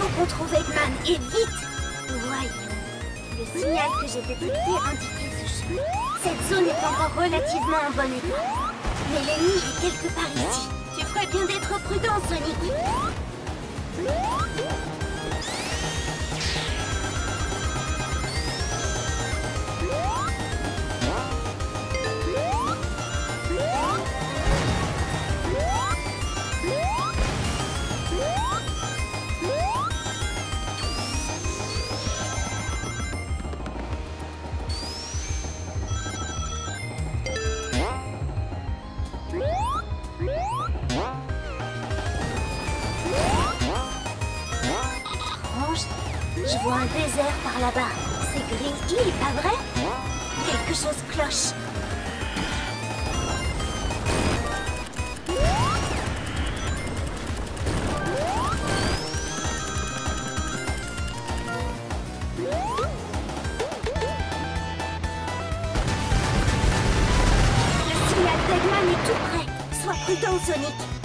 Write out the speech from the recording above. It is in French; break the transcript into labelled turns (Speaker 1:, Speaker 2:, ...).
Speaker 1: Retrouve Eggman et vite Voyons. Le signal que j'ai détecté indiquait ce chemin. Cette zone est encore relativement en bon état. Mais l'ennemi est quelque part ici. Tu ferais bien d'être prudent, Sonic. Je vois un désert par là-bas. C'est Green Hill, pas vrai? Quelque chose cloche. Le signal d'Eggman est tout près. Sois prudent, Sonic.